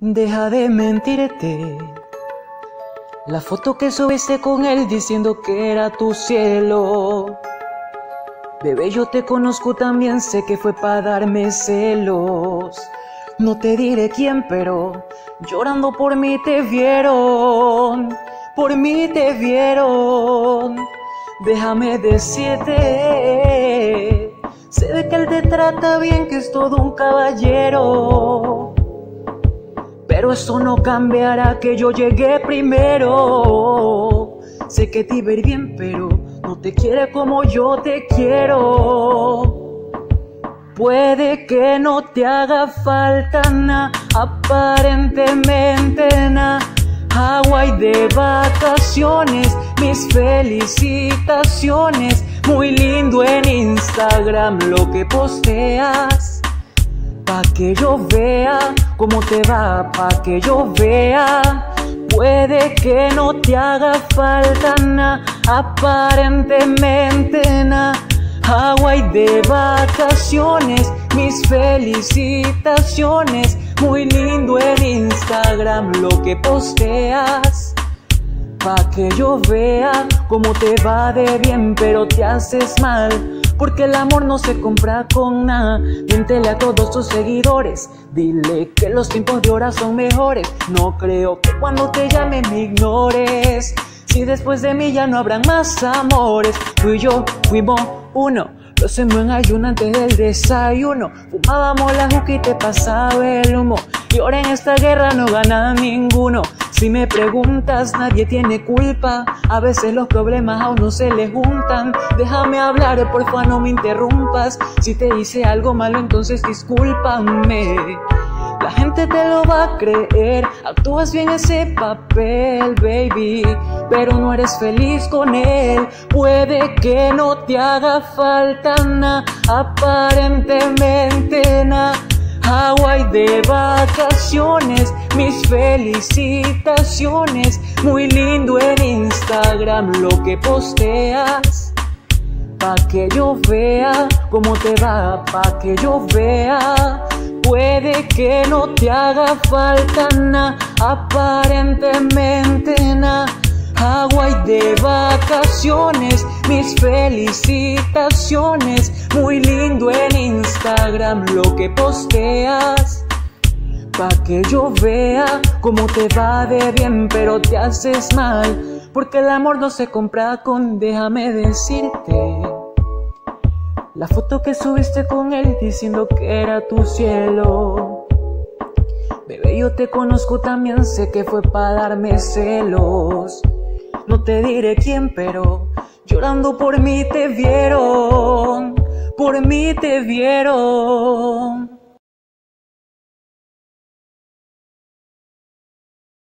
Deja de mentirte. La foto que subiste con él diciendo que era tu cielo. Bebé, yo te conozco también, sé que fue para darme celos. No te diré quién, pero llorando por mí te vieron. Por mí te vieron. Déjame decirte. Sé de que él te trata bien, que es todo un caballero. Pero eso no cambiará que yo llegué primero. Sé que te ver bien, pero no te quiere como yo te quiero. Puede que no te haga falta nada, aparentemente nada. Hawaii de vacaciones, mis felicitaciones. Muy lindo en Instagram lo que posteas. Pa' que yo vea cómo te va, pa' que yo vea. Puede que no te haga falta nada, aparentemente nada. Hawaii de vacaciones, mis felicitaciones. Muy lindo en Instagram lo que posteas. Pa' que yo vea cómo te va de bien, pero te haces mal porque el amor no se compra con nada. Miéntele a todos tus seguidores, dile que los tiempos de ahora son mejores. No creo que cuando te llame me ignores. Si después de mí ya no habrán más amores, tú y yo fuimos uno. Lo hacemos en ayuno antes del desayuno. Fumábamos la juca y te pasaba el humo. Y ahora en esta guerra no gana ninguno. Si me preguntas, nadie tiene culpa. A veces los problemas a uno se le juntan. Déjame hablar, porfa, no me interrumpas. Si te hice algo malo, entonces discúlpame. La gente te lo va a creer, actúas bien ese papel, baby, pero no eres feliz con él. Puede que no te haga falta nada, aparentemente nada. Hawaii de vacaciones, mis felicitaciones. Muy lindo en Instagram lo que posteas. Pa' que yo vea cómo te va, pa' que yo vea. Puede que no te haga falta nada, aparentemente nada. Hawaii de vacaciones, mis felicitaciones. Muy lindo en Instagram lo que posteas. Pa' que yo vea cómo te va de bien, pero te haces mal. Porque el amor no se compra con, déjame decirte. La foto que subiste con él diciendo que era tu cielo. Bebé, yo te conozco también, sé que fue para darme celos. No te diré quién, pero llorando por mí te vieron, por mí te vieron.